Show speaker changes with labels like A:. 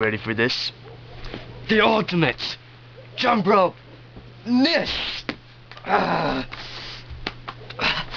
A: Ready for this? The ultimate jump rope miss. Ah. ah!